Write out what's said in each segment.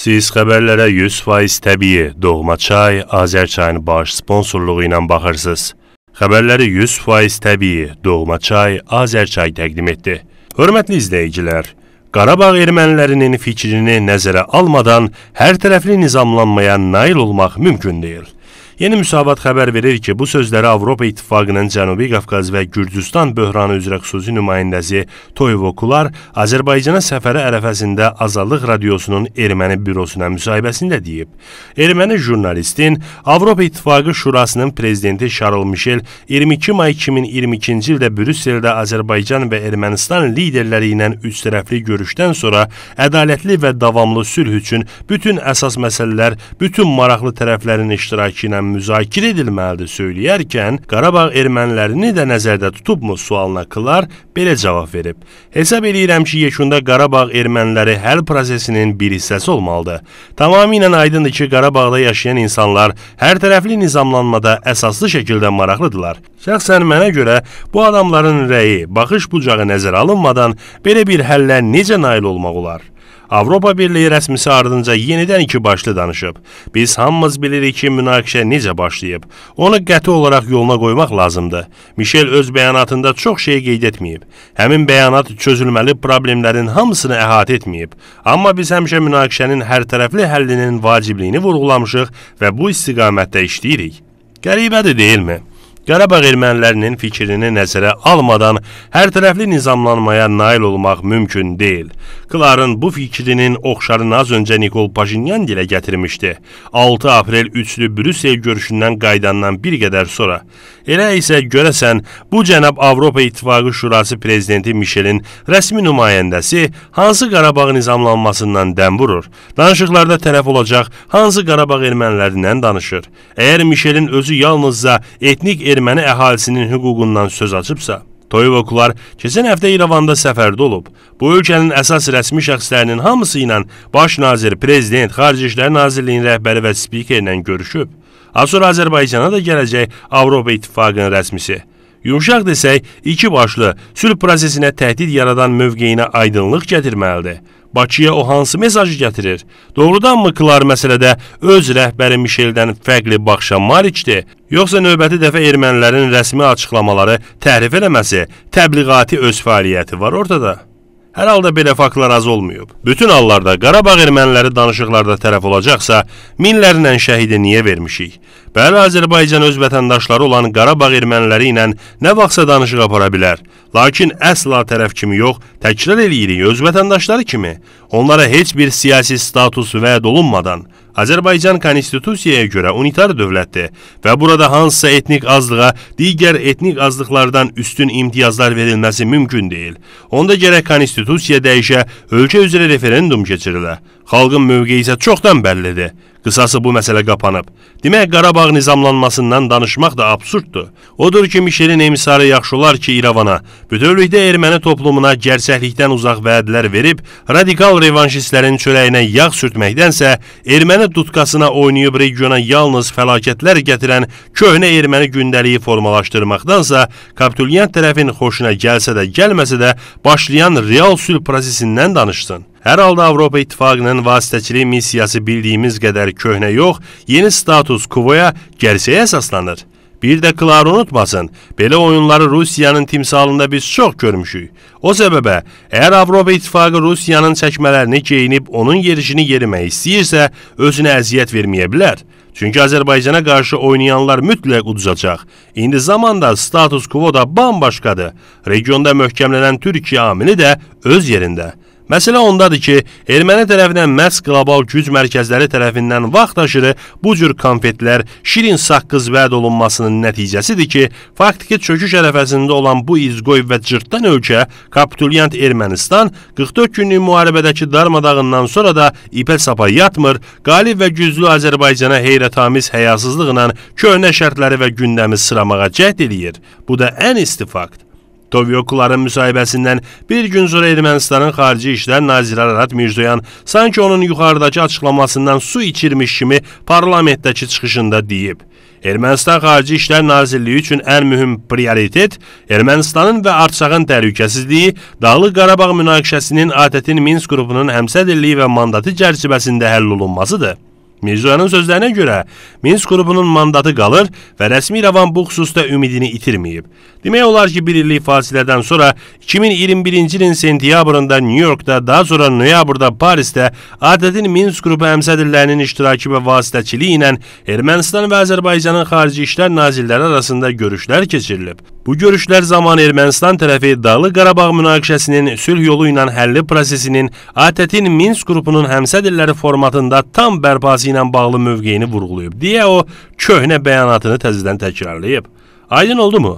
Siz xəbərlərə 100% təbii doğma çay Azərçayın baş sponsorluğu ilə baxırsınız. Xəbərləri 100% təbii doğma çay Azərçay təqdim etdi. Hörmətli izləyicilər, Qarabağ ermənilərinin fikrini nəzərə almadan hər tərəfli nizamlanmaya nail olmaq mümkün deyil. Yeni müsavat xəbər verir ki, bu sözləri Avropa İttifaqının Cənubi Qafqaz və Gürcüstan böhranı üzrə xüsusi nümayəndəsi Toyvo Kular Azərbaycana səfəri ərəfəsində Azadlıq Radiosunun erməni bürosuna müsahibəsində deyib. Erməni jurnalistin Avropa İttifaqı Şurasının prezidenti Şarl Michel 22 may 2022-ci ildə Brüsseldə Azərbaycan və Ermənistan liderləri ilə üç tərəfli görüşdən sonra ədalətli və davamlı sülh üçün bütün əsas məsələlər bütün maraqlı tərəflərin iştirakı ilə müzakirə edilməlidir söyləyərkən, Qarabağ ermənilərini də nəzərdə tutubmu sualına Klar belə cavab verib. Hesab eləyirəm ki, yekunda Qarabağ erməniləri həll prosesinin bir hissəsi olmalıdır. Tamamilə aydındır ki, Qarabağda yaşayan insanlar hər tərəfli nizamlanmada əsaslı şəkildə maraqlıdırlar. Şəxsən mənə görə bu adamların rəyi, baxış bucağı nəzərə alınmadan belə bir həllə necə nail olmaq olar? Avropa Birliyi rəsmisi ardınca yenidən iki başlı danışıb. Biz hamımız bilirik ki, münaqişə necə başlayıb. Onu qəti olaraq yoluna qoymaq lazımdır. Michel öz bəyanatında çox şey qeyd etməyib. Həmin bəyanat çözülməli problemlərin hamısını əhatə etməyib. Amma biz həmişə münaqişənin hər tərəfli həllinin vacibliyini vurğulamışıq və bu istiqamətdə işləyirik. Qəribədir, deyilmi? Qarabağ ermənilərinin fikrini nəzərə almadan hər tərəfli nizamlanmaya nail olmaq mümkün deyil. Kların bu fikrinin oxşarını az öncə Nikol Paşinyan dilə gətirmişdi. 6 aprel üçlü Brüssel görüşündən qaydandan bir qədər sonra. Elə isə görəsən, bu cənab Avropa İttifaqı Şurası prezidenti Mişelin rəsmi nümayəndəsi hansı Qarabağ nizamlanmasından dəm vurur? Danışıqlarda tərəf olacaq hansı Qarabağ ermənilərindən danışır? Əgər Mişelin özü yalnızca etnik erməni əhalisinin hüququndan söz açıbsa, Toyvokular keçən həftə İrəvanda səfərdə olub. Bu ölkənin əsas rəsmi şəxslərinin hamısı ilə baş nazir, prezident, xarici İşlər Nazirliyinin rəhbəri və spikerlə görüşüb. Az sonra Azərbaycana da gələcək Avropa İttifaqının rəsmisi. Yumşaq desək, iki başlı sülh prosesinə təhdid yaradan mövqeyinə aydınlıq gətirməlidir. Bakıya o hansı mesajı gətirir? Doğrudanmı Klar məsələdə öz rəhbəri Mişeldən fərqli baxışa malikdir? Yoxsa növbəti dəfə ermənilərin rəsmi açıqlamaları təhrif eləməsi, təbliğati öz fəaliyyəti var ortada? Hər halda belə faktlar az olmayıb. Bütün hallarda Qarabağ erməniləri danışıqlarda tərəf olacaqsa, minlərlə şəhidi niyə vermişik? Bəli, Azərbaycan öz vətəndaşları olan Qarabağ erməniləri ilə nə vaxtsa danışıq apara bilər. Lakin əsla tərəf kimi yox, təkrar eləyirik, öz vətəndaşları kimi. Onlara heç bir siyasi status vəd olunmadan, Azərbaycan konstitusiyaya görə unitar dövlətdir və burada hansısa etnik azlığa digər etnik azlıqlardan üstün imtiyazlar verilməsi mümkün deyil. Onda gərək konstitusiya dəyişə, ölkə üzrə referendum keçirilə. Xalqın mövqeyi isə çoxdan bəllidir. Qısası bu məsələ qapanıb. Demək, Qarabağ nizamlanmasından danışmaq da absurddur. Odur ki, Mişelin emisarı yaxşı olar ki, İrəvana, bütövlükdə erməni toplumuna gerçəklikdən uzaq vədlər verib, radikal revanşistlərin çörəyinə yağ sürtməkdənsə, erməni tutqasına oynayıb regiona yalnız fəlakətlər gətirən köhnə erməni gündəliyi formalaşdırmaqdansa, kapitulyant tərəfin xoşuna gəlsə də, gəlməsə də, başlayan real sülh prosesindən danışsın. Hər halda Avropa İttifaqının vasitəçilik missiyası bildiyimiz qədər köhnə yox, yeni status quo-ya gerçəyə əsaslanır. Bir də Klar unutmasın, belə oyunları Rusiyanın timsalında biz çox görmüşük. O səbəbə, əgər Avropa İttifaqı Rusiyanın çəkmələrini geyinib onun yerişini yerimək istəyirsə, özünə əziyyət verməyə bilər. Çünki Azərbaycana qarşı oynayanlar mütləq uduzacaq. İndi zamanda status quo da bambaşqadır. Regionda möhkəmlənən Türkiyə amili də öz yerində. Məsələ ondadır ki, erməni tərəfindən məhz qlobal güc mərkəzləri tərəfindən vaxt aşırı bu cür konfetlər şirin saqqız vəd olunmasının nəticəsidir ki, faktiki çöküş ərəfəsində olan bu izgoy və cırtdan ölkə, kapitulyant Ermənistan 44 günlük müharibədəki darmadağından sonra da ipə sapa yatmır, qalib və güclü Azərbaycana heyrətamiz həyasızlıqla köhnə şərtləri və gündəmi sıramağa cəhd eləyir. Bu da ən isti fakt. Tovyokuların müsahibəsindən bir gün sonra Ermənistanın Xarici İşlər Naziri Arat Mirzoyan sanki onun yuxarıdakı açıqlamasından su içirmiş kimi parlamentdəki çıxışında deyib. Ermənistan Xarici İşlər Nazirliyi üçün ən mühüm prioritet Ermənistanın və Artsağın təhlükəsizliyi, Dağlıq Qarabağ münaqişəsinin ATƏT-in Minsk qrupunun həmsədrliyi və mandatı çərçivəsində həll olunmasıdır. Mirzoyanın sözlərinə görə Minsk qrupunun mandatı qalır və rəsmi İrəvan bu xüsusda ümidini itirməyib. Demək olar ki, bir illik fasilədən sonra 2021-ci ilin sentyabrında New Yorkda, daha sonra noyabrda Parisdə ATƏT-in Minsk qrupu həmsədrlərinin iştirakı və vasitəçiliyi ilə Ermənistan və Azərbaycanın xarici işlər nazirləri arasında görüşlər keçirilib. Bu görüşlər zamanı Ermənistan tərəfi Dağlıq Qarabağ münaqişəsinin sülh yolu ilə həlli prosesinin ATƏT-in Minsk qrupunun həmsədrləri formatında tam bərpası ilə bağlı mövqeyini vurğulayıb deyə o köhnə bəyanatını təzədən təkrarlayıb. Aydın oldu mu?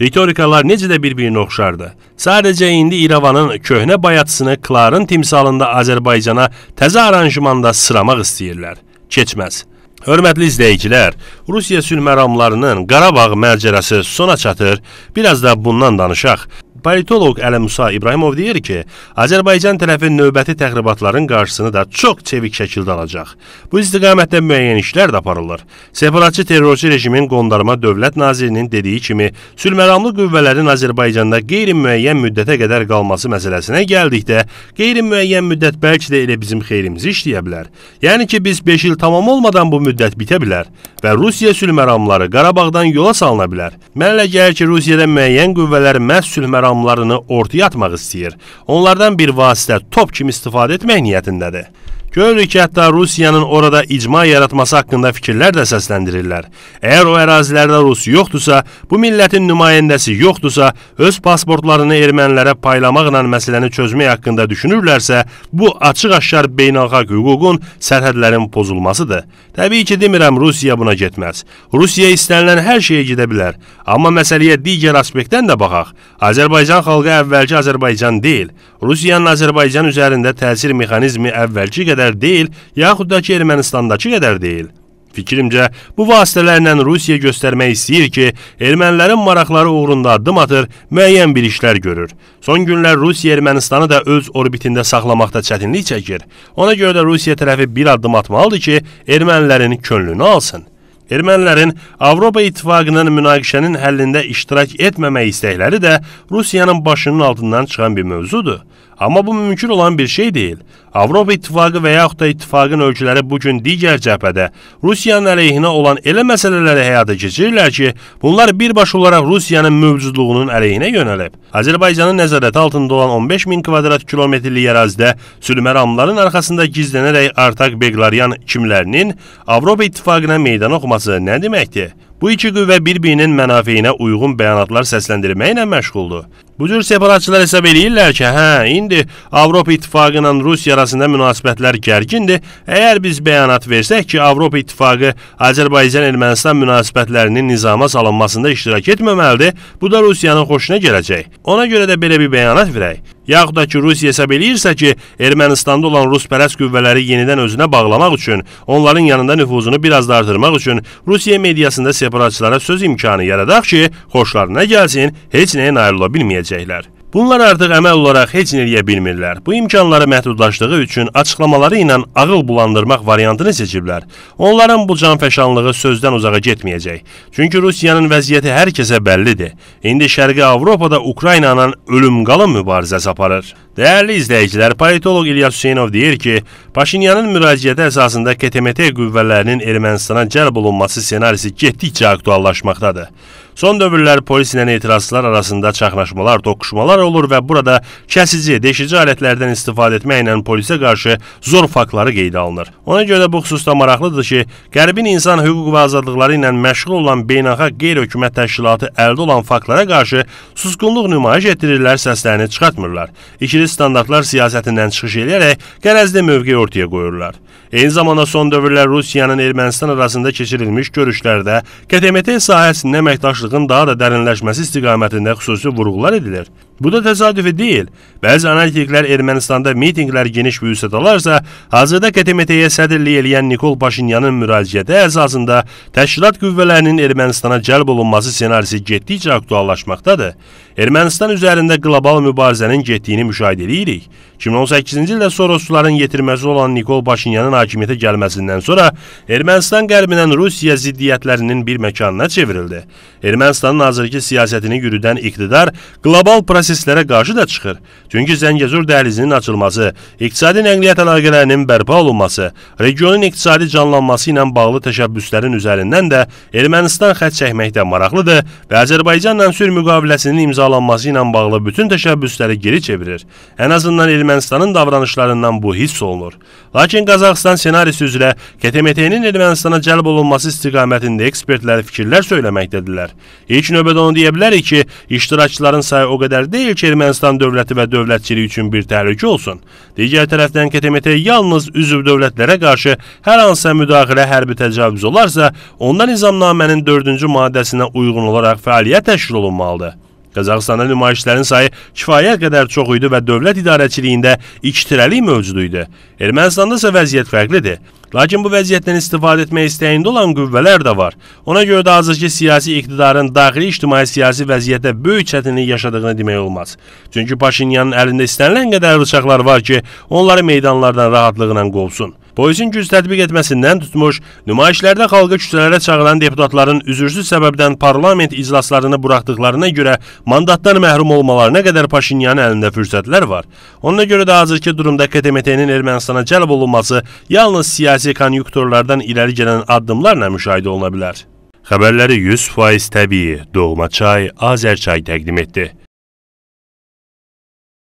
Ritorikalar necə də bir-birinə oxşardı. Sadəcə indi İrəvanın köhnə bayatısını Kların timsalında Azərbaycana təzə aranjmanda sıramaq istəyirlər. Keçməz. Hörmətli izləyicilər, Rusiya sülh məramlarının Qarabağ mərcərəsi sona çatır. Biraz da bundan danışaq. Politoloq Ələ Musa İbrahimov deyir ki, Azərbaycan tərəfi növbəti təxribatların qarşısını da çox çevik şəkildə alacaq. Bu istiqamətdə müəyyən işlər də aparılır. Separatçı terrorçu rejimin qondarma dövlət nazirinin dediyi kimi, sülhməramlı qüvvələrin Azərbaycanda qeyri-müəyyən müddətə qədər qalması məsələsinə gəldikdə, qeyri-müəyyən müddət bəlkə də elə bizim xeyrimizi işləyə bilər. Yəni ki, biz 5 il tamam olmadan bu müddət bitə bilər və Rusiya sülhməramları Qarabağdan yola salına bilər. Mənə elə gəlir ki, Rusiyada müəyyən qüvvələr məhz sülhməram adamlarını ortaya atmaq istəyir. Onlardan bir vasitə top kimi istifadə etmək niyyətindədir. Görürük ki, hətta Rusiyanın orada icma yaratması haqqında fikirlər də səsləndirirlər. Əgər o ərazilərdə Rus yoxdursa, bu millətin nümayəndəsi yoxdursa, öz pasportlarını ermənilərə paylamaqla məsələni çözmək haqqında düşünürlərsə, bu açıq-aşkar beynəlxalq hüququn sərhədlərin pozulmasıdır. Təbii ki, demirəm Rusiya buna getməz. Rusiya istənilən hər şeyə gedə bilər. Amma məsələyə digər aspektdən də baxaq. Azərbaycan xalqı əvvəlki Azərbaycan deyil. Rusiyanın Azərbaycan üzərində təsir mexanizmi əvvəlki qədər qədər deyil, yaxud da ki, Ermənistandakı qədər deyil. Fikrimcə, bu vasitələrlə Rusiya göstərmək istəyir ki, ermənilərin maraqları uğrunda addım atır, müəyyən bir işlər görür. Son günlər Rusiya Ermənistanı da öz orbitində saxlamaqda çətinlik çəkir. Ona görə də Rusiya tərəfi bir addım atmalıdır ki, ermənilərin könlünü alsın. Ermənilərin Avropa İttifaqının münaqişənin həllində iştirak etməmək istəkləri də Rusiyanın başının altından çıxan bir mövzudur. Amma bu mümkün olan bir şey deyil. Avropa İttifaqı və yaxud da ittifaqın ölkələri bu gün digər cəbhədə Rusiyanın əleyhinə olan elə məsələləri həyata keçirirlər ki, bunlar birbaşa olaraq Rusiyanın mövcudluğunun əleyhinə yönəlib. Azərbaycanın nəzarəti altında olan 15 min kvadrat kilometrlik ərazidə sülhməramların arxasında gizlənərək Artak Beqlaryan kimlərinin Avropa İttifaqına meydan oxuması nə deməkdir? Bu iki qüvvə bir-birinin mənafeyinə uyğun bəyanatlar səsləndirməklə məşğuldur. Bu cür separatçılar hesab eləyirlər ki, hə, indi Avropa İttifaqı ilə Rusiya arasında münasibətlər gərgindir. Əgər biz bəyanat versək ki, Avropa İttifaqı Azərbaycan-Ermənistan münasibətlərinin nizama salınmasında iştirak etməməlidir, bu da Rusiyanın xoşuna gələcək. Ona görə də belə bir bəyanat verək. Yaxud da ki, Rusiya hesab eləyirsə ki, Ermənistanda olan Ruspərəst qüvvələri yenidən özünə bağlamaq üçün, onların yanında nüfuzunu biraz da artırmaq üçün Rusiya mediasında separatçılara söz imkanı yaradaq ki, xoşlarına gəlsin, heç nəyə nail ola bilməyəcəklər. Bunlar artıq əməl olaraq heç nə eləyə bilmirlər. Bu imkanları məhdudlaşdığı üçün açıqlamaları ilə ağıl bulandırmaq variantını seçiblər. Onların bu canfəşanlığı sözdən uzağa getməyəcək. Çünki Rusiyanın vəziyyəti hər kəsə bəllidir. İndi Şərqi Avropada Ukraynanın ölüm-qalım mübarizəsi aparır. Dəyərli izləyicilər, politoloq İlyas Hüseynov deyir ki, Paşinyanın müraciəti əsasında KTMT qüvvələrinin Ermənistana cəlb olunması ssenarisi getdikcə aktuallaşmaqdadır. Son dövrlər polis ilə etirazçılar arasında çaxnaşmalar, toqquşmalar olur və burada kəsici, deşici alətlərdən istifadə etməklə polisə qarşı zor faktları qeydə alınır. Ona görə bu xüsusda maraqlıdır ki, Qərbin insan hüquq və azadlıqları ilə məşğul olan beynəlxalq qeyri-hökumət təşkilatı əldə olan faktlara qarşı susqunluq nümayiş etdirirlər, səslərini çıxartmırlar. İkili standartlar siyasətindən çıxış edərək qərəzli mövqe ortaya qoyurlar. Eyni zamanda son dövrlər Rusiyanın Ermənistan arasında keçirilmiş görüşlərdə KTMT sahəsində əməkdaşlığın daha da dərinləşməsi istiqamətində xüsusi vurğular edilir. Bu da təsadüfi deyil. Bəzi analitiklər Ermənistanda mitinqlər geniş vüsət alarsa, hazırda KTMT-yə sədrlik eləyən Nikol Paşinyanın müraciəti əsasında təşkilat qüvvələrinin Ermənistana cəlb olunması ssenarisi getdikcə aktuallaşmaqdadır. Ermənistan üzərində qlobal mübarizənin getdiyini müşahidə edirik. 2018-ci ildə Sorosluların yetirməsi olan Nikol Paşinyanın hakimiyyətə gəlməsindən sonra Ermənistan qərbindən Rusiya ziddiyyətlərinin bir məkanına çevrildi. Ermənistanın hazırki siyasətini yürüdən iqtidar qlobal proseslərə qarşı da çıxır. Çünki Zəngəzur dəhlizinin açılması, iqtisadi nəqliyyat əlaqələrinin bərpa olunması, regionun iqtisadi canlanması ilə bağlı təşəbbüslərin üzərindən də Ermənistan xətt çəkməkdə maraqlıdır və Azərbaycanla sülh müqaviləsinin imzalanması ilə bağlı bütün təşəbbüsləri geri çevirir. Ən azından Ermənistanın davranışlarından bu hiss olunur. Lakin Qazaxıstan senarisi üzrə KTMT-nin Ermənistana cəlb olunması istiqamətində ekspertlər fikirlər söyləməkdədirlər. İlk növbədə onu deyə bilərik ki, iştirakçıların sayı o qədər deyil ki, Ermənistan dövləti və dövlətçilik üçün bir təhlükə olsun. Digər tərəfdən KTMT yalnız üzv dövlətlərə qarşı hər hansısa müdaxilə hərbi təcavüz olarsa, onda nizamnamənin 4-cü maddəsinə uyğun olaraq fəaliyyət təşkil olunmalıdır. Qazaxıstanda nümayişlərin sayı kifayət qədər çox idi və dövlət idarəçiliyində iktirəlik mövcud idi. Ermənistanda isə vəziyyət fərqlidir. Lakin bu vəziyyətdən istifadə etmək istəyində olan qüvvələr də var. Ona görə də hazırki siyasi iqtidarın daxili ictimai siyasi vəziyyətdə böyük çətinlik yaşadığını demək olmaz. Çünki Paşinyanın əlində istənilən qədər bıçaqlar var ki, onları meydanlardan rahatlıqla qovsun. Polisin güc tətbiq etməsindən tutmuş, nümayişlərdə xalqı küçələrə çağıran deputatların üzürsüz səbəbdən parlament iclaslarını buraxdıqlarına görə mandatdan məhrum olmalarına qədər Paşinyanın əlində fürsətlər var. Ona görə də hazırki durumda KTMT-nin Ermənistana cəlb olunması yalnız siyasi konjunkturlardan irəli gələn addımlarla müşahidə oluna bilər. Xəbərləri 100% təbii, doğma çay, Azərçay təqdim etdi.